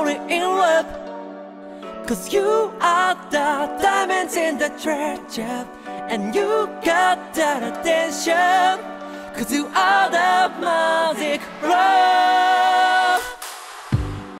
Only in love. Cause you are the diamonds in the treasure And you got that attention. Cause you are the magic love.